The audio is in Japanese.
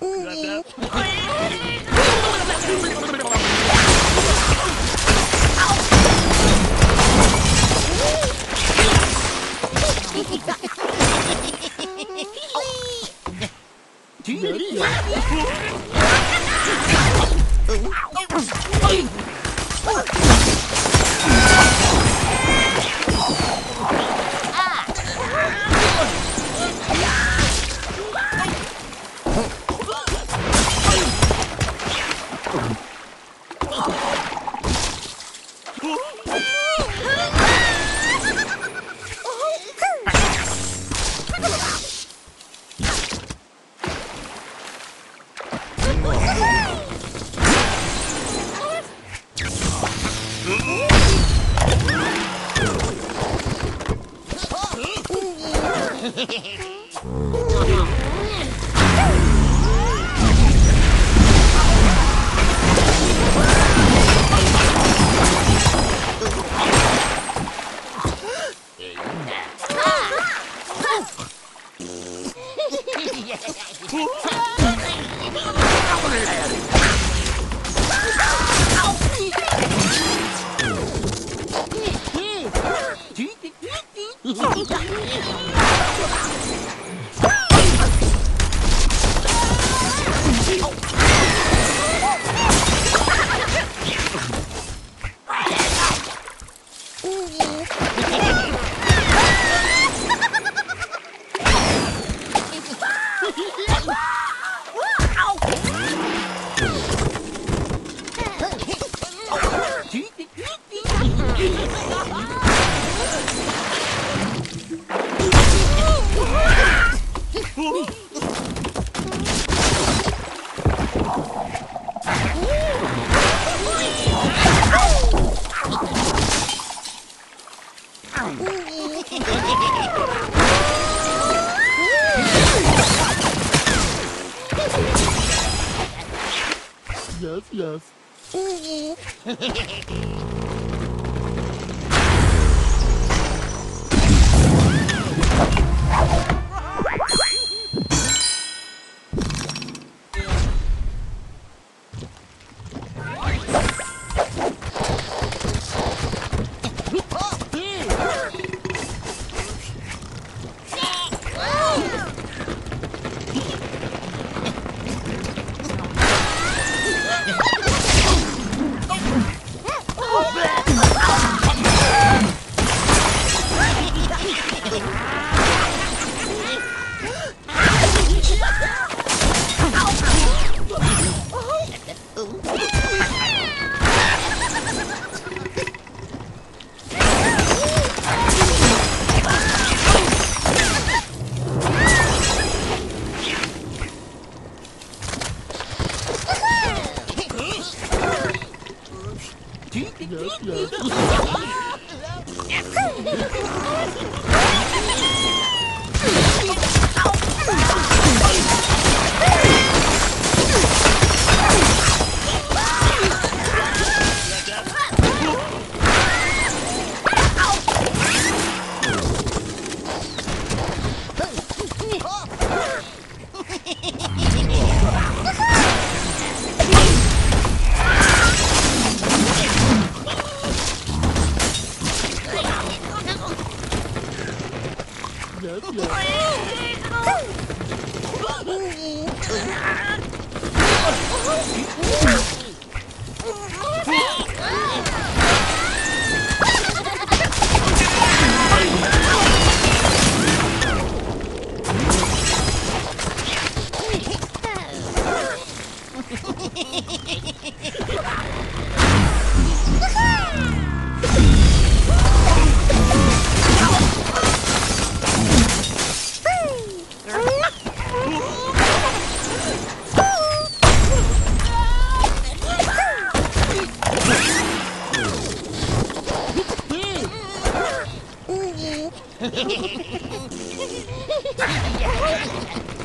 Really? Mm. Oh, on, lad. Yes. yes, Woohoo! ハハハハ!